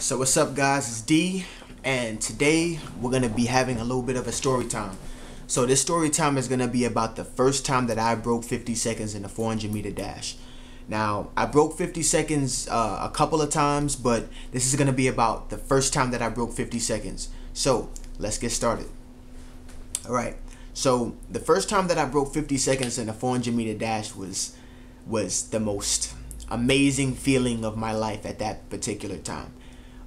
So what's up guys, it's D and today we're going to be having a little bit of a story time. So this story time is going to be about the first time that I broke 50 seconds in a 400 meter dash. Now I broke 50 seconds uh, a couple of times but this is going to be about the first time that I broke 50 seconds. So let's get started. Alright, so the first time that I broke 50 seconds in a 400 meter dash was was the most amazing feeling of my life at that particular time.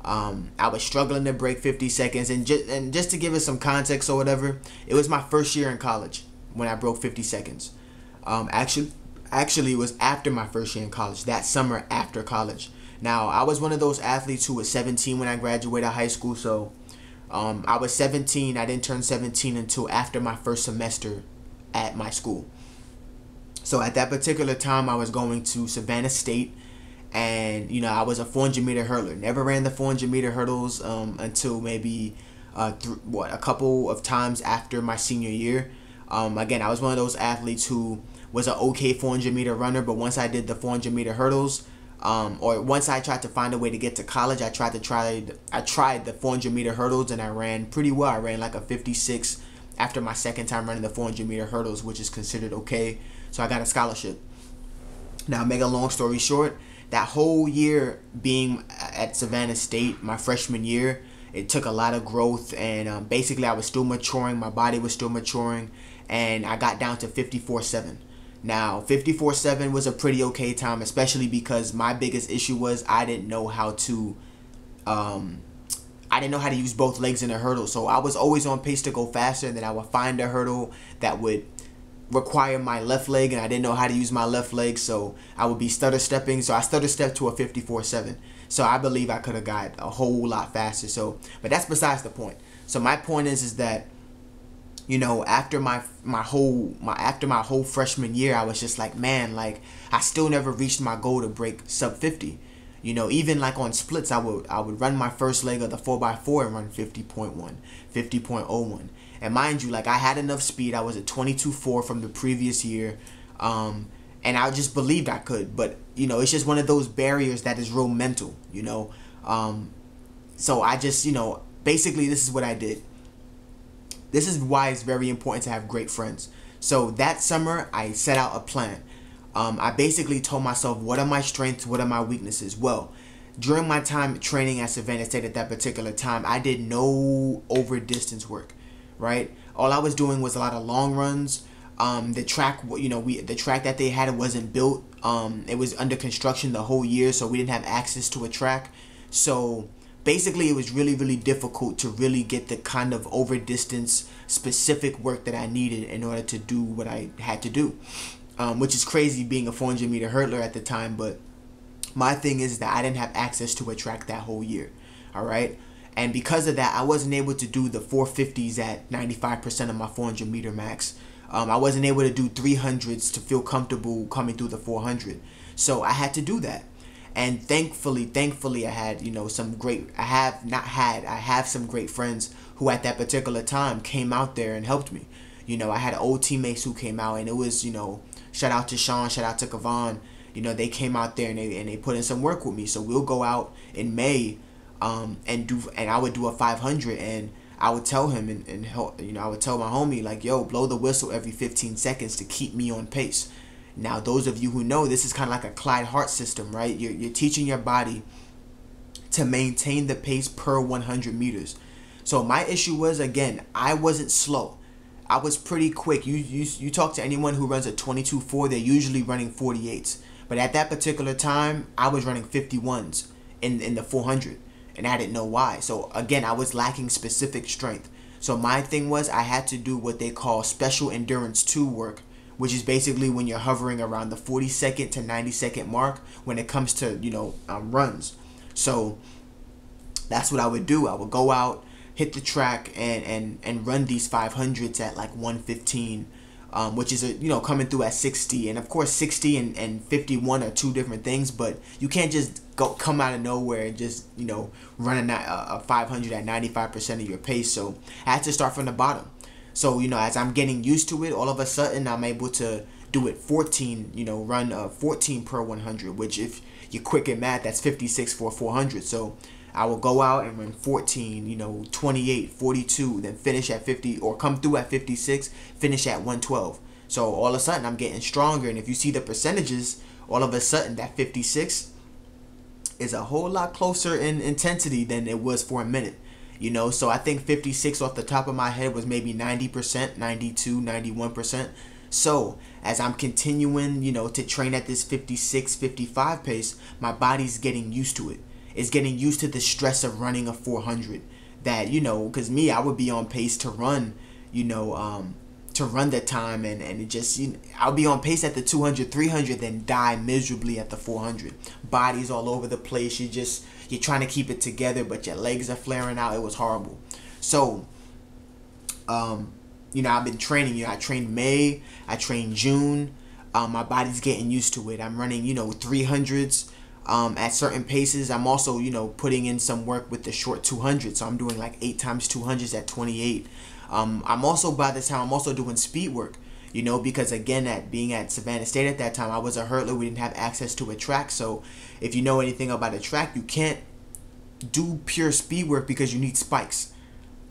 Um, I was struggling to break 50 seconds, and just and just to give it some context or whatever, it was my first year in college when I broke 50 seconds. Um, actually, actually, it was after my first year in college. That summer after college. Now, I was one of those athletes who was 17 when I graduated high school, so um, I was 17. I didn't turn 17 until after my first semester at my school. So at that particular time, I was going to Savannah State and you know I was a 400 meter hurdler. Never ran the 400 meter hurdles um, until maybe uh, th- what a couple of times after my senior year. Um, again, I was one of those athletes who was an okay 400 meter runner, but once I did the 400 meter hurdles, um, or once I tried to find a way to get to college, I tried to try I tried the 400 meter hurdles and I ran pretty well. I ran like a 56 after my second time running the 400 meter hurdles, which is considered okay. So I got a scholarship. Now, make a long story short, that whole year being at Savannah State, my freshman year, it took a lot of growth and um, basically I was still maturing, my body was still maturing, and I got down to 54.7. Now, 54.7 was a pretty okay time, especially because my biggest issue was I didn't know how to, um, I didn't know how to use both legs in a hurdle. So I was always on pace to go faster, and then I would find a hurdle that would require my left leg and I didn't know how to use my left leg so I would be stutter stepping. So I stutter stepped to a 54-7 so I believe I could have got a whole lot faster. So but that's besides the point. So my point is is that you know after my my whole my after my whole freshman year I was just like man like I still never reached my goal to break sub 50 you know even like on splits I would I would run my first leg of the 4x4 and run 50.1 50.01 and mind you, like I had enough speed. I was at 22.4 from the previous year. Um, and I just believed I could. But, you know, it's just one of those barriers that is real mental, you know. Um, so I just, you know, basically this is what I did. This is why it's very important to have great friends. So that summer, I set out a plan. Um, I basically told myself, what are my strengths? What are my weaknesses? Well, during my time training at Savannah State at that particular time, I did no over distance work right? All I was doing was a lot of long runs. Um, the track, you know, we the track that they had it wasn't built. Um, it was under construction the whole year, so we didn't have access to a track. So basically, it was really, really difficult to really get the kind of over distance specific work that I needed in order to do what I had to do. Um, which is crazy being a 400 meter hurdler at the time, but my thing is that I didn't have access to a track that whole year. All right. And because of that, I wasn't able to do the 450s at 95% of my 400 meter max. Um, I wasn't able to do 300s to feel comfortable coming through the 400. So I had to do that. And thankfully, thankfully, I had, you know, some great, I have not had, I have some great friends who at that particular time came out there and helped me. You know, I had old teammates who came out and it was, you know, shout out to Sean, shout out to Kavan. You know, they came out there and they, and they put in some work with me. So we'll go out in May um, and do and I would do a 500 and I would tell him and, and help, you know I would tell my homie like yo blow the whistle every 15 seconds to keep me on pace. Now those of you who know this is kind of like a Clyde Hart system, right? You're you're teaching your body to maintain the pace per 100 meters. So my issue was again I wasn't slow. I was pretty quick. You you you talk to anyone who runs a 22.4, they're usually running 48s. But at that particular time, I was running 51s in in the 400 and I didn't know why. So again, I was lacking specific strength. So my thing was I had to do what they call special endurance 2 work, which is basically when you're hovering around the 40 second to 90 second mark when it comes to, you know, um, runs. So that's what I would do. I would go out, hit the track and and and run these 500s at like 115 um, which is a you know coming through at 60 and of course 60 and, and 51 are two different things but you can't just go come out of nowhere and just you know run a, a 500 at 95% of your pace. So I had to start from the bottom. So you know as I'm getting used to it all of a sudden I'm able to do it 14 you know run a 14 per 100 which if you're quick at math, that's 56 for 400. So I will go out and run 14, you know, 28, 42, then finish at 50 or come through at 56, finish at 112. So all of a sudden I'm getting stronger. And if you see the percentages, all of a sudden that 56 is a whole lot closer in intensity than it was for a minute. You know, so I think 56 off the top of my head was maybe 90%, 92, 91%. So, as I'm continuing, you know, to train at this 56, 55 pace, my body's getting used to it. It's getting used to the stress of running a 400. That, you know, because me, I would be on pace to run, you know, um, to run the time and, and it just you know, I'll be on pace at the 200 300 then die miserably at the 400 bodies all over the place you just you're trying to keep it together but your legs are flaring out it was horrible so um you know I've been training you know, I trained May I trained June um, my body's getting used to it I'm running you know 300s um, at certain paces I'm also you know putting in some work with the short 200 so I'm doing like 8 times 200s at 28 um, I'm also by this time I'm also doing speed work, you know, because again at being at Savannah State at that time I was a hurdler. We didn't have access to a track, so if you know anything about a track, you can't do pure speed work because you need spikes.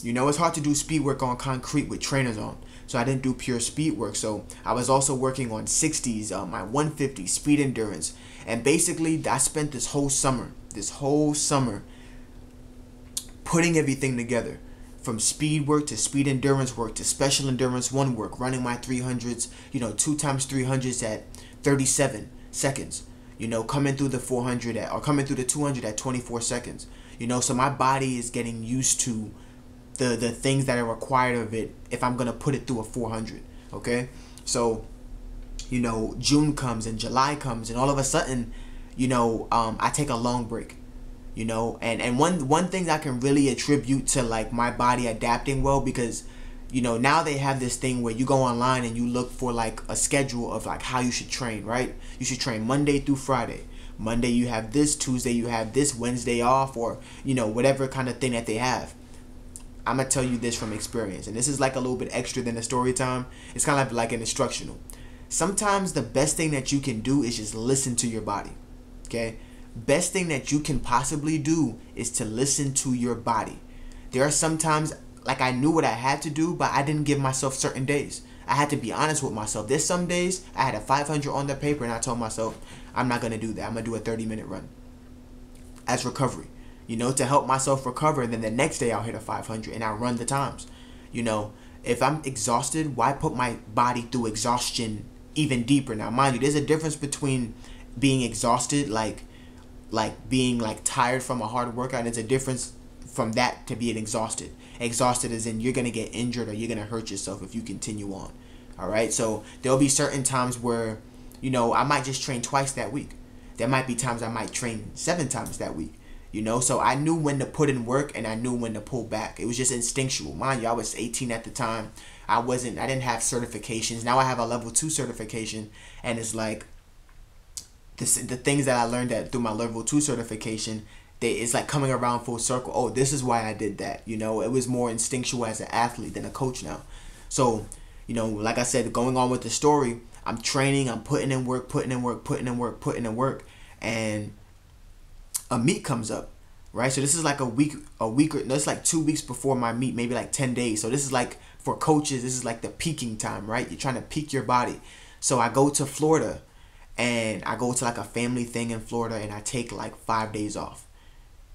You know, it's hard to do speed work on concrete with trainers on. So I didn't do pure speed work. So I was also working on 60s, uh, my 150 speed endurance. And basically, I spent this whole summer, this whole summer, putting everything together from speed work to speed endurance work to special endurance one work, running my 300s, you know, two times 300s at 37 seconds, you know, coming through the 400 at, or coming through the 200 at 24 seconds, you know, so my body is getting used to the, the things that are required of it if I'm to put it through a 400, okay? So, you know, June comes and July comes and all of a sudden, you know, um, I take a long break you know? And and one one thing i can really attribute to like my body adapting well because you know now they have this thing where you go online and you look for like a schedule of like how you should train right? You should train monday through friday. Monday you have this tuesday you have this wednesday off or you know whatever kind of thing that they have i'm gonna tell you this from experience and this is like a little bit extra than a story time it's kind of like an instructional sometimes the best thing that you can do is just listen to your body okay best thing that you can possibly do is to listen to your body. There are sometimes like I knew what I had to do, but I didn't give myself certain days. I had to be honest with myself. There's some days I had a 500 on the paper and I told myself, I'm not to do that. I'm to do a 30 minute run as recovery, you know, to help myself recover. And then the next day I'll hit a 500 and I'll run the times. You know, if I'm exhausted, why put my body through exhaustion even deeper? Now, mind you, there's a difference between being exhausted, like like being like tired from a hard workout. And It's a difference from that to being exhausted. Exhausted is in you're gonna get injured or you're gonna hurt yourself if you continue on. All right. So there'll be certain times where, you know, I might just train twice that week. There might be times I might train seven times that week. You know, so I knew when to put in work and I knew when to pull back. It was just instinctual. Mind you, I was 18 at the time. I wasn't. I didn't have certifications. Now I have a level two certification, and it's like the, the things that I learned at through my level two certification, they it's like coming around full circle. Oh, this is why I did that. You know, it was more instinctual as an athlete than a coach now. So, you know, like I said, going on with the story, I'm training, I'm putting in work, putting in work, putting in work, putting in work, and a meet comes up, right? So this is like a week, a week, or no, it's like two weeks before my meet, maybe like ten days. So this is like for coaches, this is like the peaking time, right? You're trying to peak your body. So I go to Florida and I go to like a family thing in Florida and I take like five days off.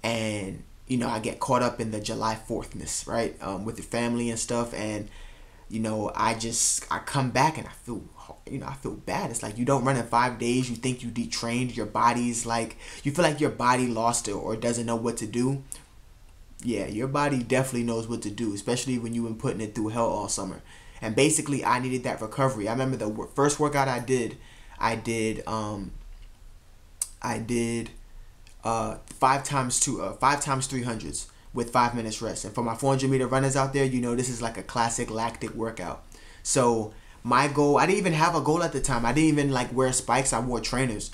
And, you know, I get caught up in the July 4thness, right? Um, with the family and stuff. And, you know, I just, I come back and I feel, you know, I feel bad. It's like you don't run in five days. You think you detrained. Your body's like, you feel like your body lost it or doesn't know what to do. Yeah, your body definitely knows what to do, especially when you've been putting it through hell all summer. And basically, I needed that recovery. I remember the first workout I did I did um I did uh five times two uh five times three hundreds with five minutes rest. And for my 400 meter runners out there, you know this is like a classic lactic workout. So my goal, I didn't even have a goal at the time. I didn't even like wear spikes. I wore trainers,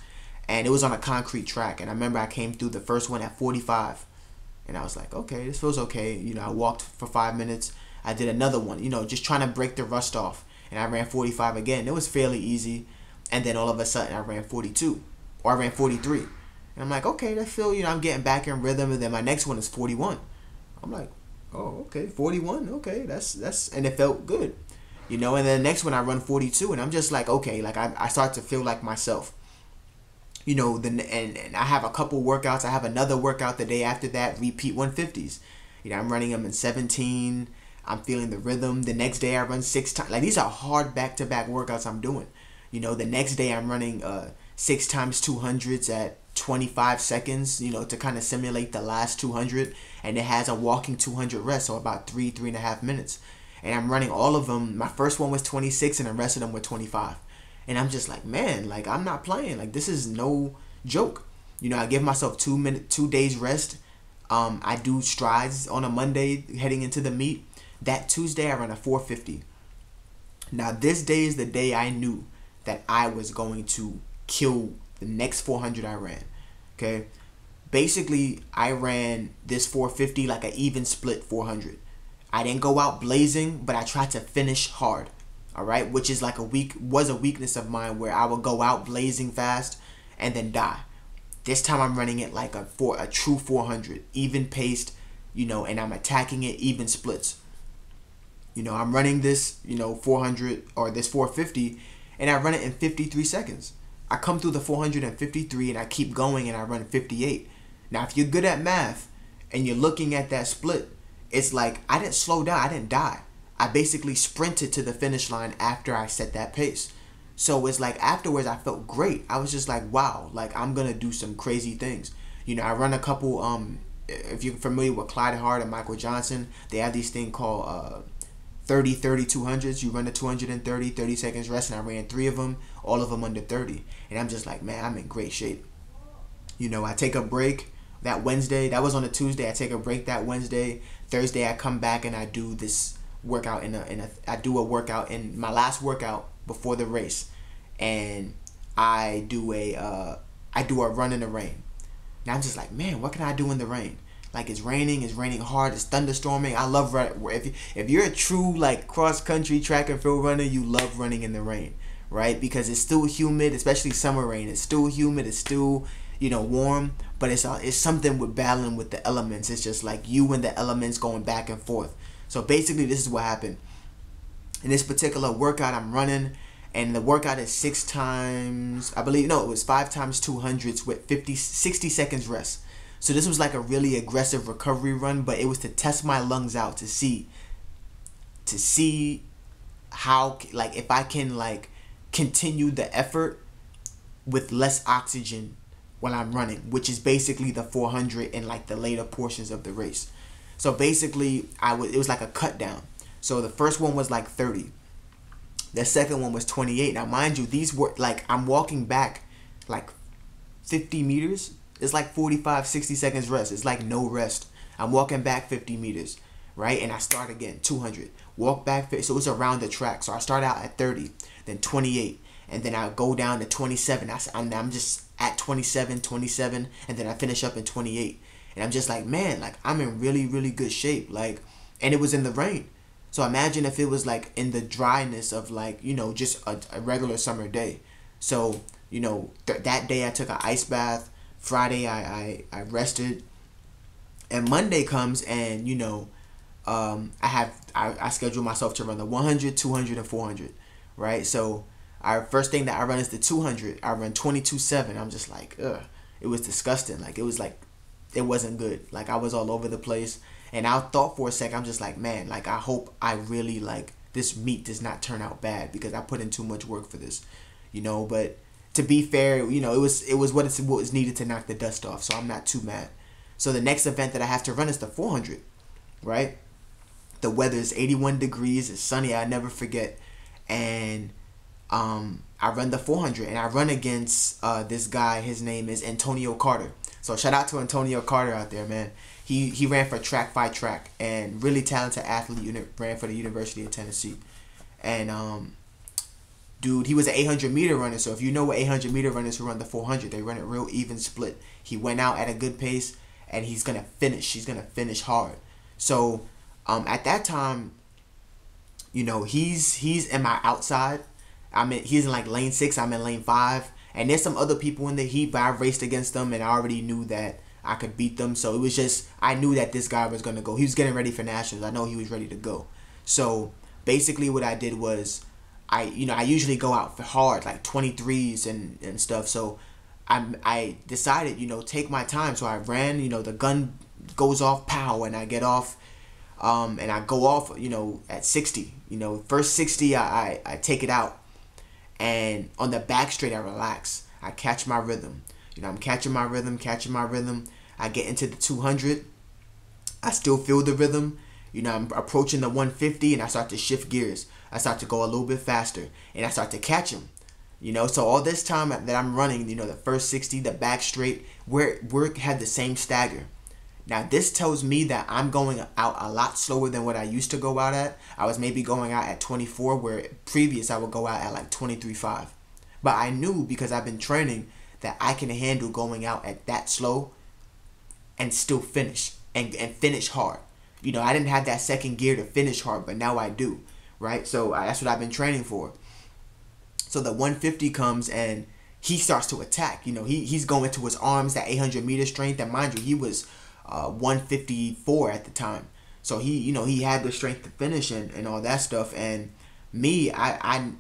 and it was on a concrete track. And I remember I came through the first one at 45, and I was like, okay, this feels okay. You know, I walked for five minutes. I did another one. You know, just trying to break the rust off, and I ran 45 again. It was fairly easy and then all of a sudden I ran 42 or I ran 43 And I'm like, okay, that feel, you know, I'm getting back in rhythm. And then my next one is 41. I'm like, oh, okay, 41. Okay, that's, that's, and it felt good. You know, and then the next one I run 42. And I'm just like, okay, like I, I start to feel like myself. You know, then and, and I have a couple workouts. I have another workout the day after that, repeat 150s. You know, I'm running them in 17. I'm feeling the rhythm. The next day I run six times. Like these are hard back to back workouts I'm doing. You know, the next day I'm running uh, six times 200s at 25 seconds, you know, to kind of simulate the last 200. And it has a walking 200 rest, so about three, three and a half minutes. And I'm running all of them. My first one was 26 and the rest of them were 25. And I'm just like, man, like I'm not playing. Like this is no joke. You know, I give myself two minute, two days rest. Um, I do strides on a Monday heading into the meet. That Tuesday I run a 450. Now this day is the day I knew that I was going to kill the next 400 I ran. Okay. Basically, I ran this 450 like an even split 400. I didn't go out blazing, but I tried to finish hard. All right, which is like a weak was a weakness of mine where I would go out blazing fast and then die. This time I'm running it like a for a true 400, even paced, you know, and I'm attacking it even splits. You know, I'm running this, you know, 400 or this 450 and I run it in 53 seconds. I come through the 453 and I keep going and I run 58. Now, if you're good at math and you're looking at that split, it's like I didn't slow down, I didn't die. I basically sprinted to the finish line after I set that pace. So it's like afterwards I felt great. I was just like, wow, like I'm gonna do some crazy things. You know, I run a couple um if you're familiar with Clyde Hart and Michael Johnson, they have these thing called uh 30 30 200s you run the 230 30 seconds rest and i ran three of them all of them under 30 and i'm just like man i'm in great shape you know i take a break that wednesday that was on a tuesday i take a break that wednesday thursday i come back and i do this workout in a, in a i do a workout in my last workout before the race and i do a uh, I do a run in the rain now i'm just like man what can i do in the rain like it's raining, it's raining hard, it's thunderstorming. I love running. If you, if you're a true like cross country track and field runner, you love running in the rain, right? Because it's still humid, especially summer rain. It's still humid. It's still you know warm, but it's uh, it's something with battling with the elements. It's just like you and the elements going back and forth. So basically, this is what happened. In this particular workout, I'm running, and the workout is six times. I believe no, it was five times two hundreds with 50, 60 seconds rest. So this was like a really aggressive recovery run, but it was to test my lungs out to see to see how like if I can like continue the effort with less oxygen while I'm running, which is basically the 400 and like the later portions of the race. So basically, I was it was like a cut down. So the first one was like 30. The second one was 28. Now, mind you, these were like I'm walking back like 50 meters it's like 45, 60 seconds rest. It's like no rest. I'm walking back 50 meters, right? And I start again, 200. Walk back, so it's around the track. So I start out at 30, then 28, and then I go down to 27. I, I'm, I'm just at 27, 27, and then I finish up in 28. And I'm just like, man, like I'm in really, really good shape. Like, and it was in the rain. So imagine if it was like in the dryness of like, you know, just a, a regular summer day. So, you know, th- that day I took an ice bath. Friday I, I, I rested. And Monday comes and, you know, um, I have I, I schedule myself to run the 100, 200, and 400, right? So our first thing that I run is the 200. I run 22.7. I'm just like, ugh. It was disgusting. Like, it was like, it wasn't good. Like, I was all over the place. And I thought for a sec, I'm just like, man, like, I hope I really, like, this meet does not turn out bad because I put in too much work for this, you know? But to be fair, you know, it was it was what, it's, what was needed to knock the dust off. So I'm not too mad. So the next event that I have to run is the 400, right? The weather is 81 degrees. It's sunny. I never forget. And um, I run the 400, and I run against uh, this guy. His name is Antonio Carter. So shout out to Antonio Carter out there, man. He he ran for track five track and really talented athlete. Ran for the University of Tennessee, and um, dude, he was an 800 meter runner. So if you know what 800 meter runners who run the 400, they run it real even split. He went out at a good pace, and he's gonna finish. He's gonna finish hard. So um, at that time, you know, he's he's in my outside. I'm in. He's in like lane six. I'm in lane five, And there's some other people in the heat, but I raced against them and I already knew that I could beat them. So it was just I knew that this guy was gonna go. He was getting ready for nationals. I know he was ready to go. So basically, what I did was, I you know I usually go out for hard like 23s and and stuff. So I I decided you know take my time. So I ran. You know the gun goes off pow and I get off. Um, and I go off, you know, at 60. You know, first 60, I, I, I take it out. And on the back straight, I relax. I catch my rhythm. You know, I'm catching my rhythm, catching my rhythm. I get into the 200. I still feel the rhythm. You know, I'm approaching the 150 and I start to shift gears. I start to go a little bit faster and I start to catch him. You know, so all this time that I'm running, you know, the first 60, the back straight, we're, we had the same stagger. Now, this tells me that I'm going out a lot slower than what I used to go out at. I was maybe going out at 24, where previous I would go out at like 23.5. But I knew because I've been training that I can handle going out at that slow and still finish and, and finish hard. You know, I didn't have that second gear to finish hard, but now I do, right? So that's what I've been training for. So the 150 comes and he starts to attack. You know, he, he's going to his arms, that 800 meter strength. And mind you, he was uh, 154 at the time. So he, you know, he had the strength to finish and, and all that stuff. And me, I, I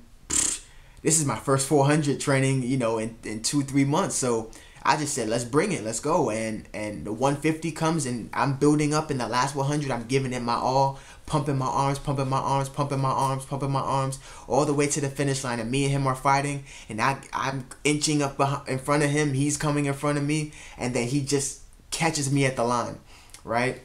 this is my first 400 training, you know, in, in two, three months. So I just said, let's bring it, let's go. And and the 150 comes and I'm building up in the last 100. I'm giving it my all, pumping my arms, pumping my arms, pumping my arms, pumping my arms, all the way to the finish line. And me and him are fighting. And I, I'm inching up in front of him. He's coming in front of me. And then he just catches me at the line, right?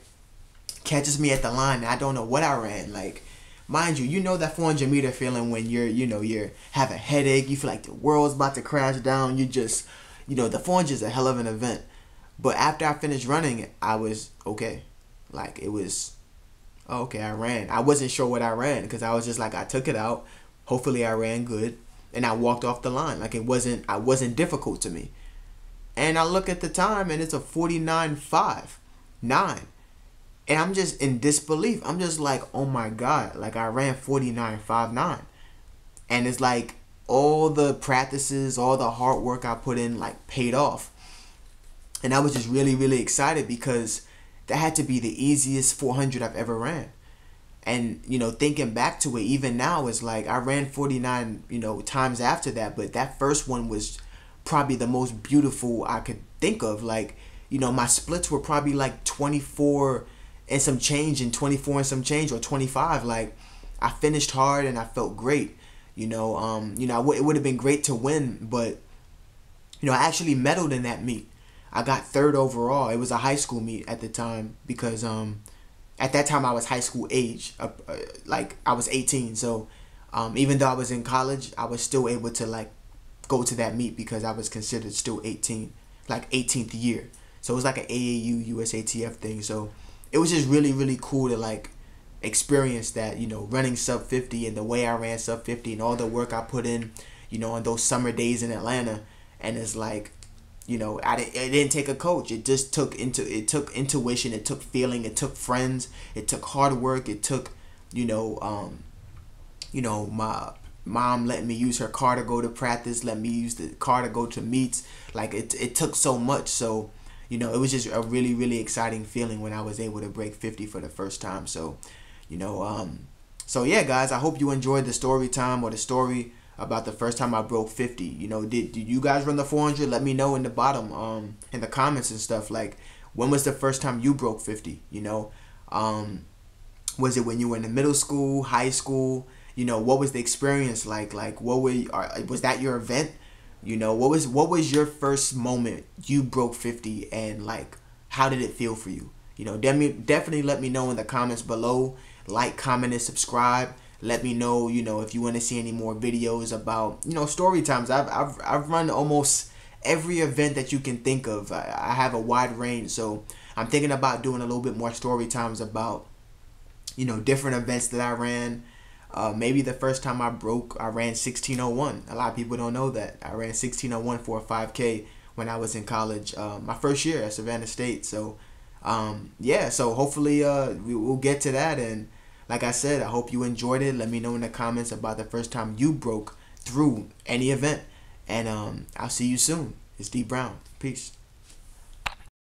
Catches me at the line. I don't know what I ran. Like, mind you, you know that 400 meter feeling when you're, you know, you're have a headache, you feel like the world's about to crash down. You just, you know, the 400 is a hell of an event. But after I finished running, I was okay. Like it was, oh, okay, I ran. I wasn't sure what I ran because I was just like, I took it out. Hopefully, I ran good, and I walked off the line. Like it wasn't, I wasn't difficult to me. And I look at the time, and it's a 49.5, nine and I'm just in disbelief. I'm just like, oh my god, like I ran 49.59. And it's like all the practices, all the hard work I put in like paid off. And I was just really, really excited because that had to be the easiest 400 I've ever ran. And, you know, thinking back to it, even now, it's like I ran 49, you know, times after that. But that first one was probably the most beautiful I could think of. Like, you know, my splits were probably like 24 and some change and 24 and some change or 25 like i finished hard and i felt great you know um you know it would have been great to win but you know i actually medaled in that meet. I got third overall. It was a high school meet at the time because um at that time i was high school age uh, uh, like i was 18 so um even though i was in college i was still able to like go to that meet because i was considered still 18 like 18th year. So it was like an aau usatf thing. So it was just really really cool to like experience that you know running sub 50 and the way I ran sub 50 and all the work I put in you know on those summer days in Atlanta. And it's like you know I didn't, it didn't take a coach. It just took into it took intuition. It took feeling. It took friends. It took hard work. It took you know um you know my mom letting me use her car to go to practice let me use the car to go to meets like it, it took so much so you know, it was just a really, really exciting feeling when I was able to break 50 for the first time. So, you know, um, so yeah, guys, I hope you enjoyed the story time or the story about the first time I broke 50. You know, did, did you guys run the 400? Let me know in the bottom, um, in the comments and stuff. Like, when was the first time you broke 50? You know, um, was it when you were in the middle school, high school? You know, what was the experience like? Like, what were, was that your event? You know, what was what was your first moment you broke 50 and like how did it feel for you? You know, definitely definitely let me know in the comments below. Like, comment, and subscribe. Let me know, you know, if you want to see any more videos about, you know, story times. I've I've I've run almost every event that you can think of. I, I have a wide range, so I'm thinking about doing a little bit more story times about, you know, different events that I ran uh, maybe the first time I broke, I ran 1601. A lot of people don't know that. I ran 1601 for a 5K when I was in college, uh, my first year at Savannah State. So, um, yeah, so hopefully uh, we, will get to that. And like I said, I hope you enjoyed it. Let me know in the comments about the first time you broke through any event. And um, I'll see you soon. It's D Brown. Peace.